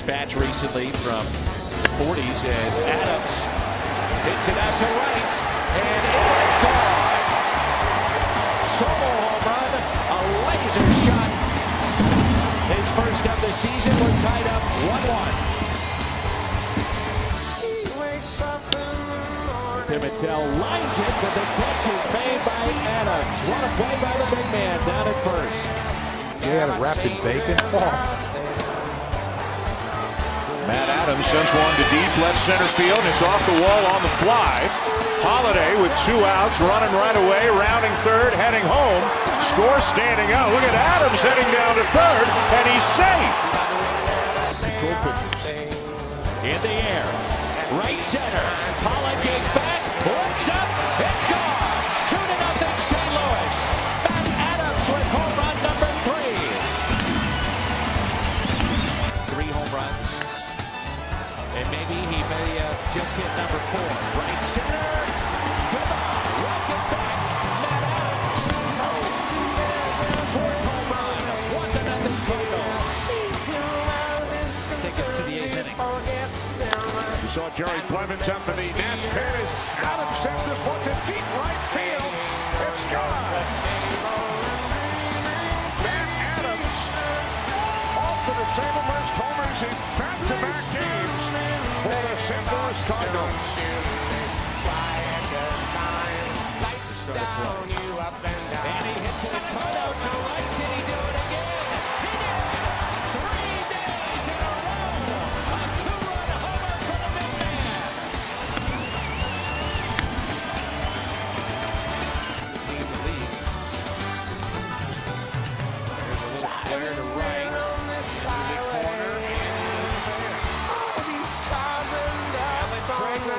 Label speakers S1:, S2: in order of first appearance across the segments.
S1: dispatch recently from the 40s as Adams hits it out to right, and it is gone. Solo home run, a laser shot. His first of the season. We're tied up 1-1. Pimentel lines it, but the catch is made by Adams. What a play by the big man down at first.
S2: They had a wrapped in bacon. Oh.
S3: Matt Adams sends one to deep left center field, it's off the wall on the fly. Holliday with two outs, running right away, rounding third, heading home. Score standing out. Look at Adams heading down to third, and he's safe.
S1: In the air, right center. Holland back, just hit number four. Right center. Welcome back. Take us to the eighth inning.
S4: You saw Jerry Clemens up in the Nats Adams sends this one to deep right field. It's gone. St. Louis Cardinals.
S1: And he hits it a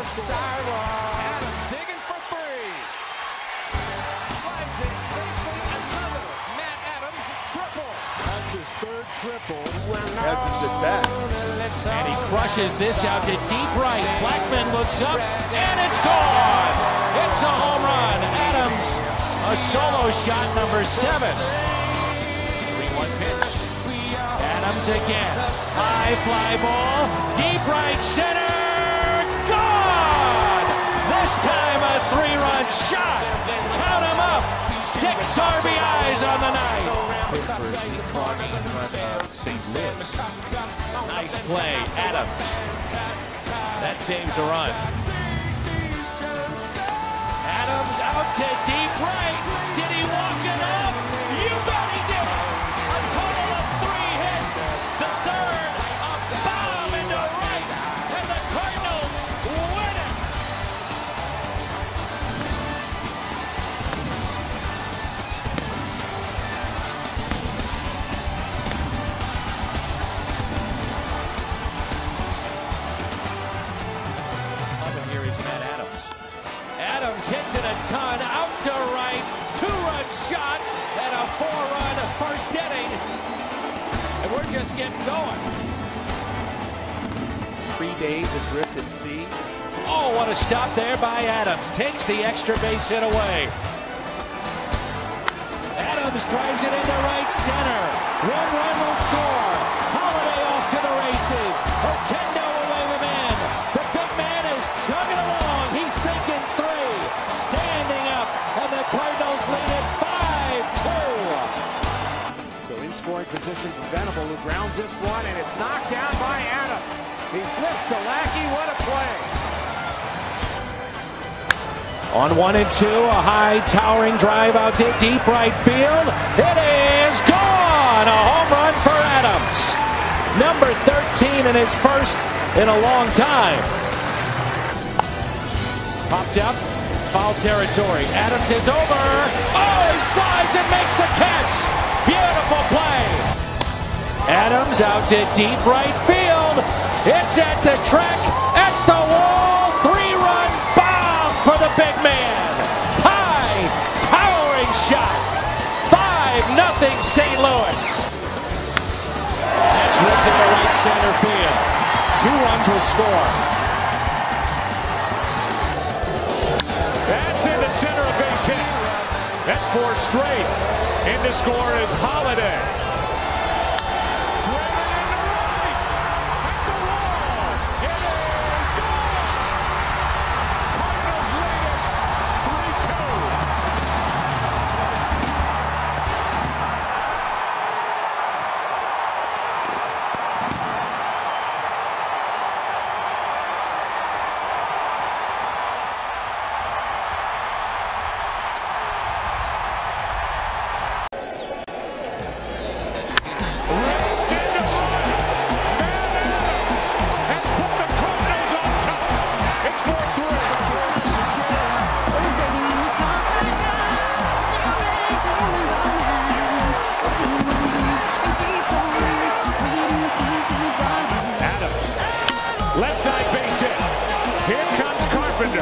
S1: Adams digging for three. Slides safely. Another Matt Adams triple. That's his third triple.
S2: As is at bat.
S1: And he crushes this out to deep right. Blackmon looks up, and it's gone. It's a home run. Adams, a solo shot number seven. 3-1 pitch. Adams again. High fly ball. Deep right center. This time a three-run shot. Count him up. Six RBIs on the night. Pittsburgh in front of St. Louis. Nice play, Adams. That saves a run. Adams out to And we're just getting going.
S2: Three days adrift at sea.
S1: Oh, what a stop there by Adams. Takes the extra base hit away. Adams drives it into right center. One run will score. Holliday off to the races. Okendo away with man. The big man is chugging along.
S4: Scoring position for Venable who grounds this one and it's knocked down by Adams. He flips to Lackey. What a play.
S1: On one and two, a high towering drive out to deep right field. It is gone. A home run for Adams. Number 13 and his first in a long time. Popped up, foul territory. Adams is over. Oh, he slides and makes the catch. Beautiful play. Adams out to deep right field. It's at the track, at the wall. Three-run bomb for the big man. High, towering shot. 5 nothing St. Louis. That's ripped to the right center field. Two runs will score.
S4: That's four straight. In to score is Holliday.
S1: Left side base hit. Here comes Carpenter.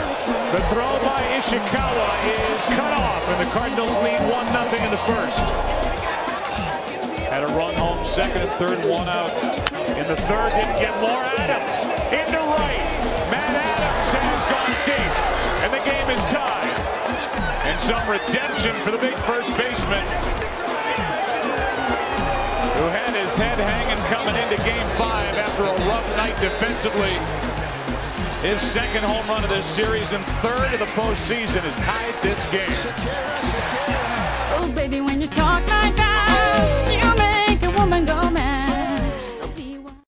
S1: The throw by Ishikawa is cut off, and the Cardinals lead 1-0 in the first. Had a run home second and third, one out. In the third, didn't get more. Adams into right. Matt Adams has gone deep, and the game is tied. And some redemption for the big first baseman, hanging coming into game five after a rough night defensively. His second home run of this series and third of the postseason has tied this game. Oh, baby, when you talk like that.